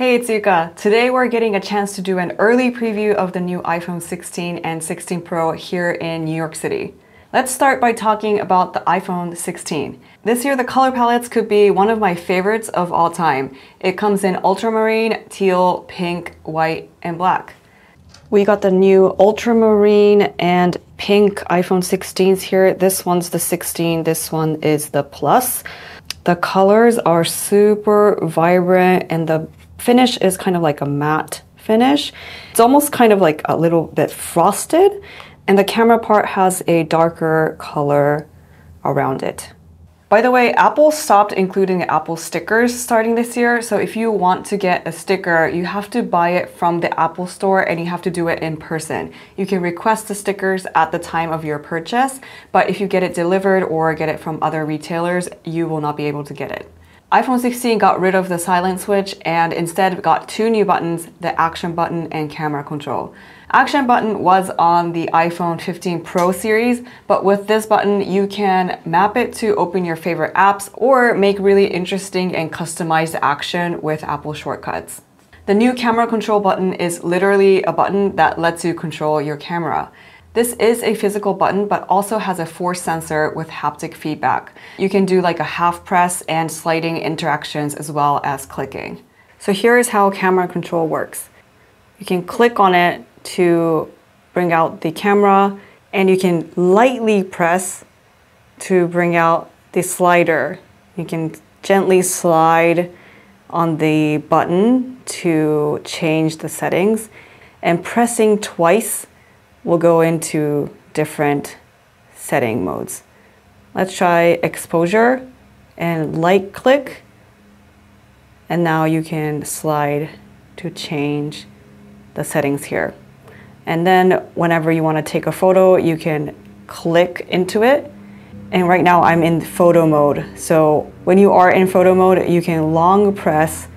Hey, it's Yuka. Today we're getting a chance to do an early preview of the new iPhone 16 and 16 Pro here in New York City. Let's start by talking about the iPhone 16. This year the color palettes could be one of my favorites of all time. It comes in ultramarine, teal, pink, white, and black. We got the new ultramarine and pink iPhone 16s here. This one's the 16, this one is the Plus. The colors are super vibrant and the finish is kind of like a matte finish. It's almost kind of like a little bit frosted and the camera part has a darker color around it. By the way, Apple stopped including Apple stickers starting this year, so if you want to get a sticker, you have to buy it from the Apple store and you have to do it in person. You can request the stickers at the time of your purchase, but if you get it delivered or get it from other retailers, you will not be able to get it iPhone 16 got rid of the silent switch and instead got two new buttons, the action button and camera control. Action button was on the iPhone 15 Pro series, but with this button, you can map it to open your favorite apps or make really interesting and customized action with Apple shortcuts. The new camera control button is literally a button that lets you control your camera. This is a physical button, but also has a force sensor with haptic feedback. You can do like a half press and sliding interactions as well as clicking. So here is how camera control works. You can click on it to bring out the camera and you can lightly press to bring out the slider. You can gently slide on the button to change the settings and pressing twice we'll go into different setting modes. Let's try exposure and light click. And now you can slide to change the settings here. And then whenever you want to take a photo, you can click into it. And right now I'm in photo mode. So when you are in photo mode, you can long press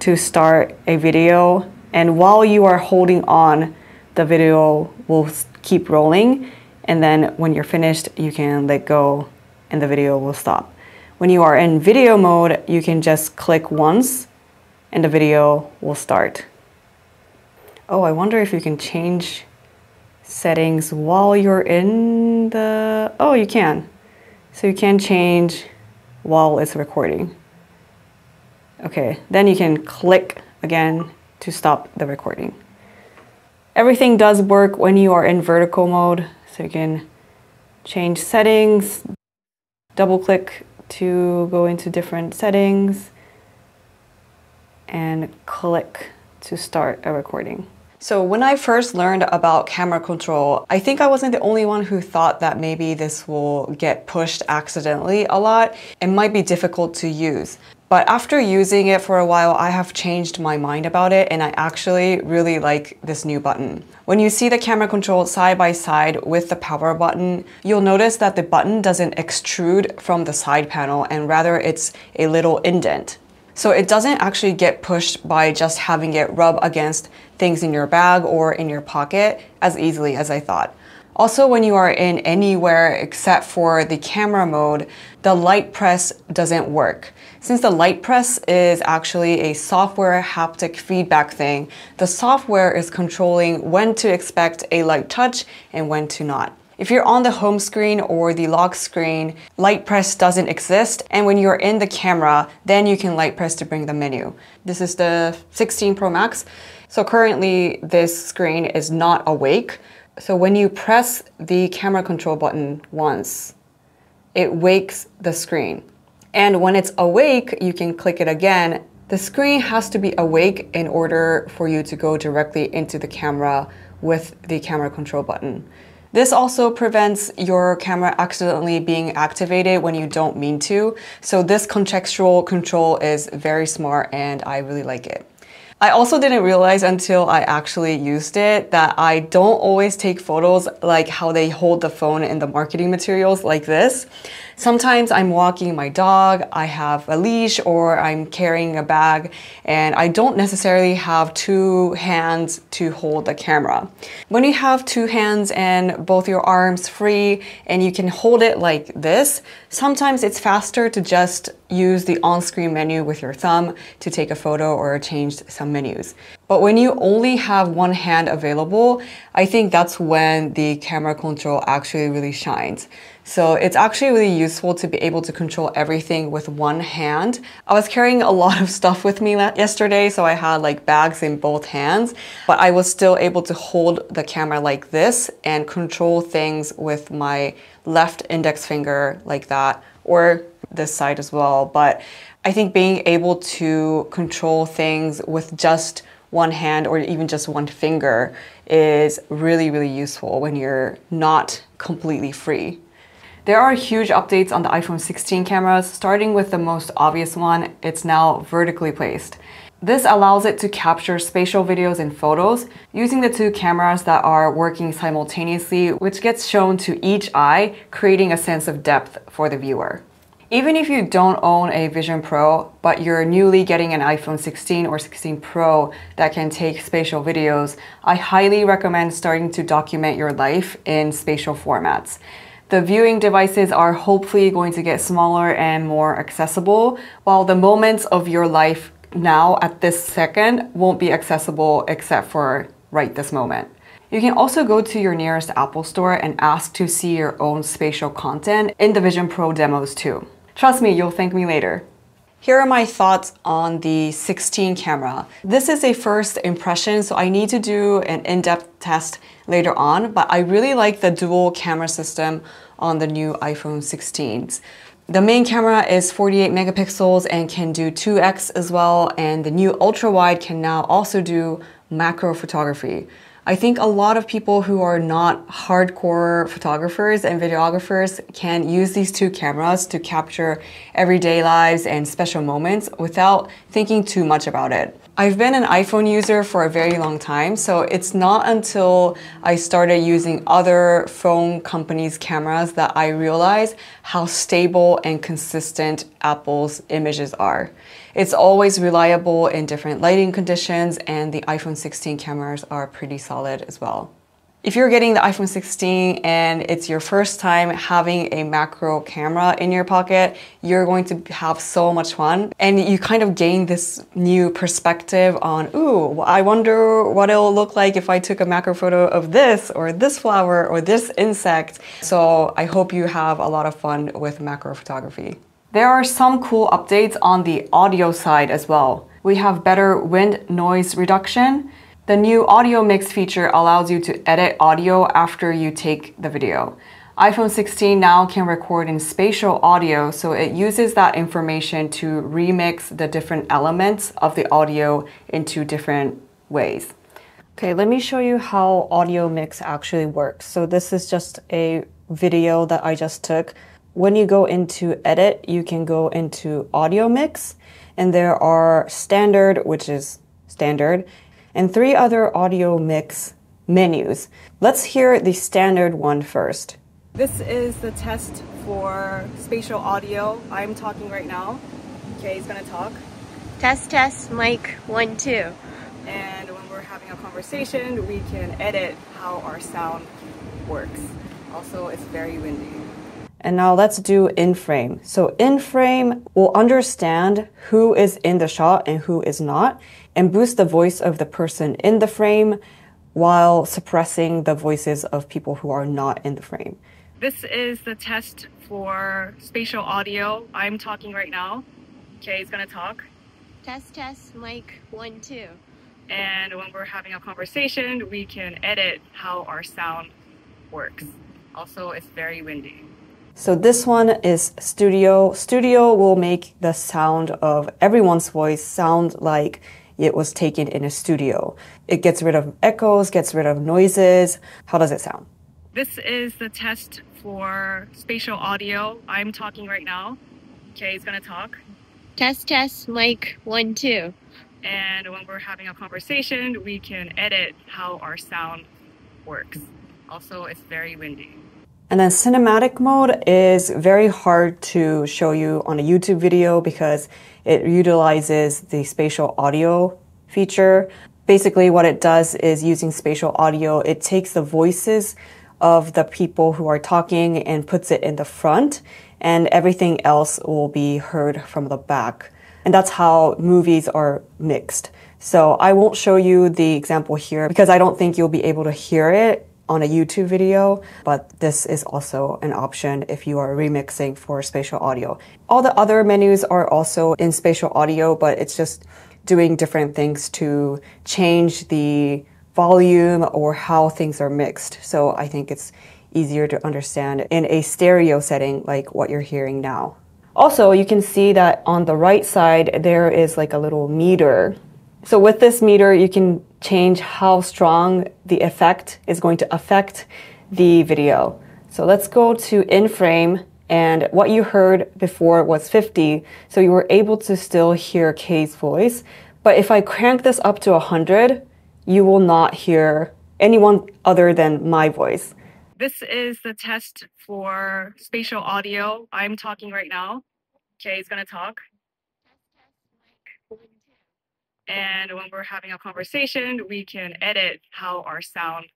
to start a video. And while you are holding on, the video will keep rolling. And then when you're finished, you can let go and the video will stop. When you are in video mode, you can just click once and the video will start. Oh, I wonder if you can change settings while you're in the, oh, you can. So you can change while it's recording. Okay, then you can click again to stop the recording. Everything does work when you are in vertical mode. So you can change settings, double click to go into different settings, and click to start a recording. So when I first learned about camera control, I think I wasn't the only one who thought that maybe this will get pushed accidentally a lot. It might be difficult to use. But after using it for a while, I have changed my mind about it and I actually really like this new button. When you see the camera control side by side with the power button, you'll notice that the button doesn't extrude from the side panel and rather it's a little indent. So it doesn't actually get pushed by just having it rub against things in your bag or in your pocket as easily as I thought. Also, when you are in anywhere except for the camera mode, the light press doesn't work. Since the light press is actually a software haptic feedback thing, the software is controlling when to expect a light touch and when to not. If you're on the home screen or the lock screen, light press doesn't exist. And when you're in the camera, then you can light press to bring the menu. This is the 16 Pro Max. So currently this screen is not awake. So when you press the camera control button once, it wakes the screen. And when it's awake, you can click it again. The screen has to be awake in order for you to go directly into the camera with the camera control button. This also prevents your camera accidentally being activated when you don't mean to. So this contextual control is very smart and I really like it. I also didn't realize until I actually used it that I don't always take photos like how they hold the phone in the marketing materials like this. Sometimes I'm walking my dog, I have a leash or I'm carrying a bag and I don't necessarily have two hands to hold the camera. When you have two hands and both your arms free and you can hold it like this, sometimes it's faster to just use the on-screen menu with your thumb to take a photo or change some menus. But when you only have one hand available, I think that's when the camera control actually really shines. So it's actually really useful to be able to control everything with one hand. I was carrying a lot of stuff with me yesterday, so I had like bags in both hands, but I was still able to hold the camera like this and control things with my left index finger like that, or this side as well. But I think being able to control things with just one hand or even just one finger is really, really useful when you're not completely free. There are huge updates on the iPhone 16 cameras, starting with the most obvious one, it's now vertically placed. This allows it to capture spatial videos and photos using the two cameras that are working simultaneously, which gets shown to each eye, creating a sense of depth for the viewer. Even if you don't own a Vision Pro, but you're newly getting an iPhone 16 or 16 Pro that can take spatial videos, I highly recommend starting to document your life in spatial formats. The viewing devices are hopefully going to get smaller and more accessible, while the moments of your life now at this second won't be accessible except for right this moment. You can also go to your nearest Apple store and ask to see your own spatial content in the Vision Pro demos too. Trust me, you'll thank me later. Here are my thoughts on the 16 camera. This is a first impression, so I need to do an in-depth test later on, but I really like the dual camera system on the new iPhone 16s. The main camera is 48 megapixels and can do 2x as well, and the new ultra wide can now also do macro photography. I think a lot of people who are not hardcore photographers and videographers can use these two cameras to capture everyday lives and special moments without thinking too much about it. I've been an iPhone user for a very long time, so it's not until I started using other phone companies' cameras that I realized how stable and consistent Apple's images are. It's always reliable in different lighting conditions, and the iPhone 16 cameras are pretty solid as well. If you're getting the iPhone 16 and it's your first time having a macro camera in your pocket, you're going to have so much fun. And you kind of gain this new perspective on, ooh, I wonder what it'll look like if I took a macro photo of this or this flower or this insect. So I hope you have a lot of fun with macro photography. There are some cool updates on the audio side as well. We have better wind noise reduction, the new audio mix feature allows you to edit audio after you take the video. iPhone 16 now can record in spatial audio, so it uses that information to remix the different elements of the audio into different ways. Okay, let me show you how audio mix actually works. So this is just a video that I just took. When you go into edit, you can go into audio mix and there are standard, which is standard, and three other audio mix menus. Let's hear the standard one first. This is the test for spatial audio. I'm talking right now. Okay, he's gonna talk. Test, test, mic, one, two. And when we're having a conversation, we can edit how our sound works. Also, it's very windy. And now let's do in frame. So in frame will understand who is in the shot and who is not and boost the voice of the person in the frame while suppressing the voices of people who are not in the frame. This is the test for spatial audio. I'm talking right now. Okay, he's gonna talk. Test, test, mic, one, two. And when we're having a conversation, we can edit how our sound works. Also, it's very windy. So this one is studio. Studio will make the sound of everyone's voice sound like it was taken in a studio. It gets rid of echoes, gets rid of noises. How does it sound? This is the test for spatial audio. I'm talking right now. Okay, he's gonna talk. Test, test, mic, one, two. And when we're having a conversation, we can edit how our sound works. Also, it's very windy. And then cinematic mode is very hard to show you on a YouTube video because it utilizes the spatial audio feature. Basically, what it does is using spatial audio, it takes the voices of the people who are talking and puts it in the front, and everything else will be heard from the back. And that's how movies are mixed. So I won't show you the example here because I don't think you'll be able to hear it on a YouTube video, but this is also an option if you are remixing for spatial audio. All the other menus are also in spatial audio, but it's just doing different things to change the volume or how things are mixed. So I think it's easier to understand in a stereo setting like what you're hearing now. Also, you can see that on the right side, there is like a little meter. So with this meter, you can change how strong the effect is going to affect the video. So let's go to in frame and what you heard before was 50. So you were able to still hear Kay's voice. But if I crank this up to 100, you will not hear anyone other than my voice. This is the test for spatial audio. I'm talking right now. Kay is going to talk. And when we're having a conversation, we can edit how our sound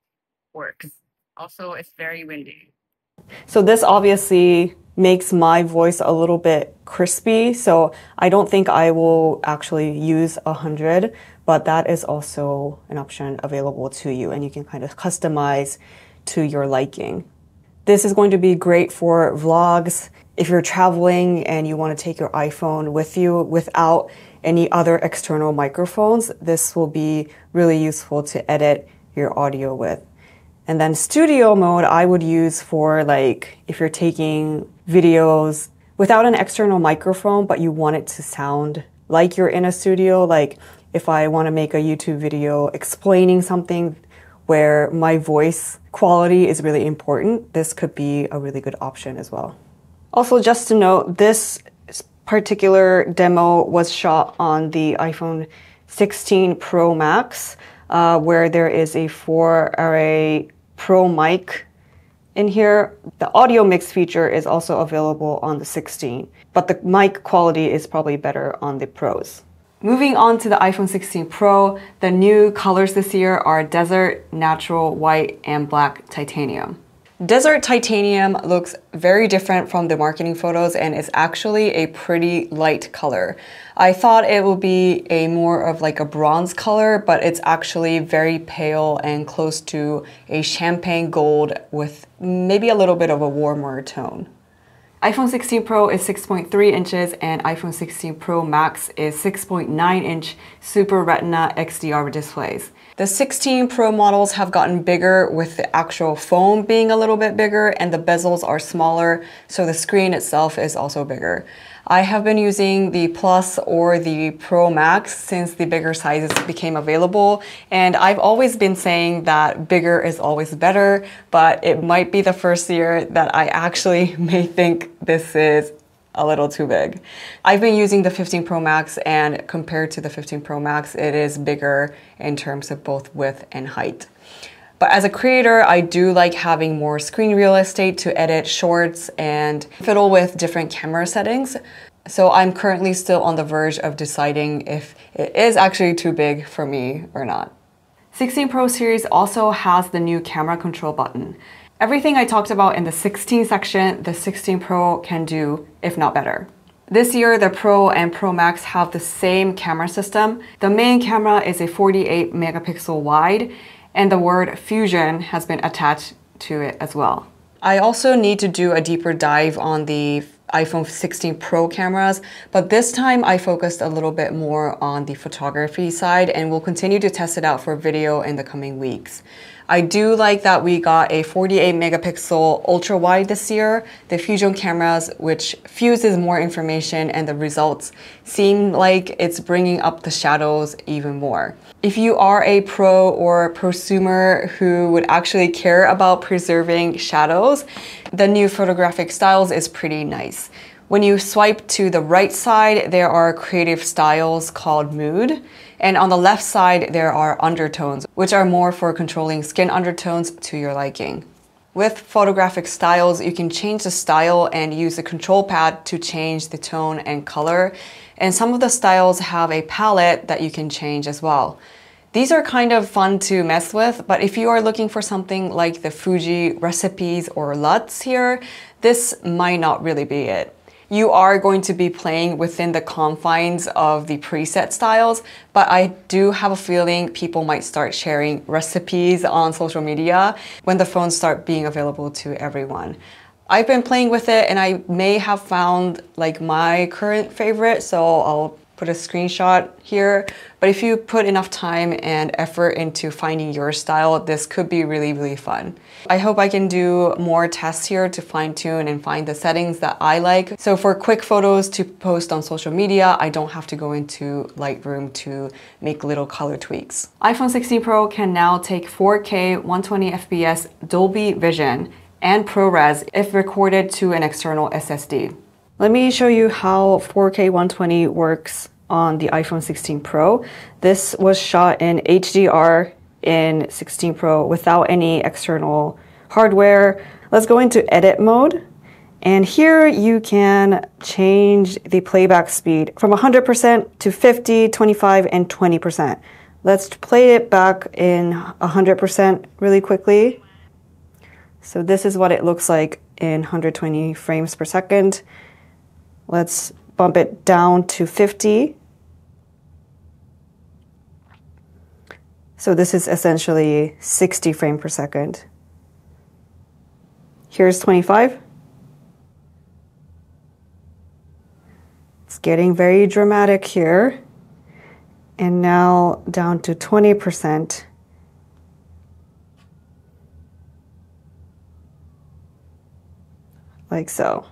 works. Also, it's very windy. So, this obviously makes my voice a little bit crispy. So, I don't think I will actually use 100, but that is also an option available to you, and you can kind of customize to your liking. This is going to be great for vlogs. If you're traveling and you want to take your iPhone with you without any other external microphones, this will be really useful to edit your audio with. And then studio mode, I would use for like if you're taking videos without an external microphone, but you want it to sound like you're in a studio. Like if I want to make a YouTube video explaining something where my voice quality is really important, this could be a really good option as well. Also, just to note, this particular demo was shot on the iPhone 16 Pro Max, uh, where there is a four array Pro mic in here. The audio mix feature is also available on the 16, but the mic quality is probably better on the Pros. Moving on to the iPhone 16 Pro, the new colors this year are Desert, Natural, White, and Black Titanium. Desert Titanium looks very different from the marketing photos and is actually a pretty light color. I thought it would be a more of like a bronze color, but it's actually very pale and close to a champagne gold with maybe a little bit of a warmer tone iPhone 16 Pro is 6.3 inches and iPhone 16 Pro Max is 6.9 inch Super Retina XDR displays. The 16 Pro models have gotten bigger with the actual foam being a little bit bigger and the bezels are smaller, so the screen itself is also bigger. I have been using the Plus or the Pro Max since the bigger sizes became available. And I've always been saying that bigger is always better, but it might be the first year that I actually may think this is a little too big. I've been using the 15 Pro Max and compared to the 15 Pro Max, it is bigger in terms of both width and height. But as a creator, I do like having more screen real estate to edit shorts and fiddle with different camera settings. So I'm currently still on the verge of deciding if it is actually too big for me or not. 16 Pro series also has the new camera control button. Everything I talked about in the 16 section, the 16 Pro can do, if not better. This year, the Pro and Pro Max have the same camera system. The main camera is a 48 megapixel wide and the word fusion has been attached to it as well. I also need to do a deeper dive on the iPhone 16 Pro cameras, but this time I focused a little bit more on the photography side and we'll continue to test it out for video in the coming weeks. I do like that we got a 48 megapixel ultra wide this year. The Fusion cameras, which fuses more information and the results seem like it's bringing up the shadows even more. If you are a pro or prosumer who would actually care about preserving shadows, the new photographic styles is pretty nice. When you swipe to the right side, there are creative styles called mood. And on the left side, there are undertones, which are more for controlling skin undertones to your liking. With photographic styles, you can change the style and use the control pad to change the tone and color. And some of the styles have a palette that you can change as well. These are kind of fun to mess with, but if you are looking for something like the Fuji recipes or LUTs here, this might not really be it. You are going to be playing within the confines of the preset styles, but I do have a feeling people might start sharing recipes on social media when the phones start being available to everyone. I've been playing with it and I may have found like my current favorite, so I'll put a screenshot here. But if you put enough time and effort into finding your style, this could be really, really fun. I hope I can do more tests here to fine tune and find the settings that I like. So for quick photos to post on social media, I don't have to go into Lightroom to make little color tweaks. iPhone 16 Pro can now take 4K 120 FPS Dolby Vision and ProRes if recorded to an external SSD. Let me show you how 4K 120 works on the iPhone 16 Pro. This was shot in HDR in 16 Pro without any external hardware. Let's go into edit mode. And here you can change the playback speed from 100% to 50, 25, and 20%. Let's play it back in 100% really quickly. So this is what it looks like in 120 frames per second. Let's bump it down to 50. So this is essentially 60 frame per second. Here's 25. It's getting very dramatic here. And now down to 20%. Like so.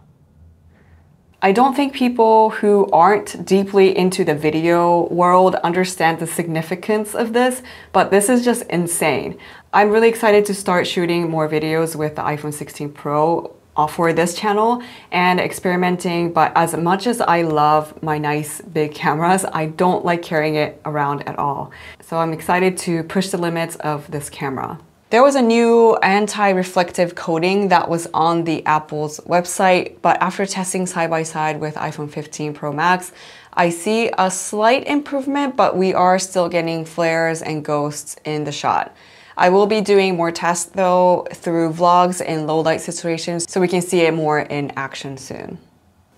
I don't think people who aren't deeply into the video world understand the significance of this, but this is just insane. I'm really excited to start shooting more videos with the iPhone 16 Pro uh, for this channel and experimenting, but as much as I love my nice big cameras, I don't like carrying it around at all. So I'm excited to push the limits of this camera. There was a new anti-reflective coating that was on the Apple's website, but after testing side by side with iPhone 15 Pro Max, I see a slight improvement, but we are still getting flares and ghosts in the shot. I will be doing more tests though through vlogs in low light situations so we can see it more in action soon.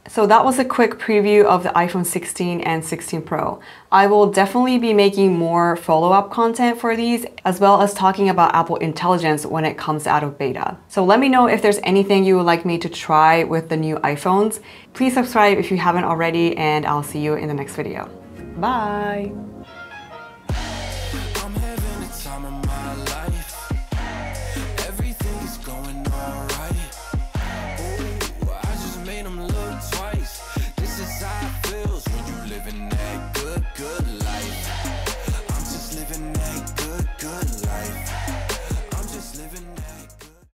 So that was a quick preview of the iPhone 16 and 16 Pro. I will definitely be making more follow-up content for these, as well as talking about Apple Intelligence when it comes out of beta. So let me know if there's anything you would like me to try with the new iPhones. Please subscribe if you haven't already, and I'll see you in the next video. Bye!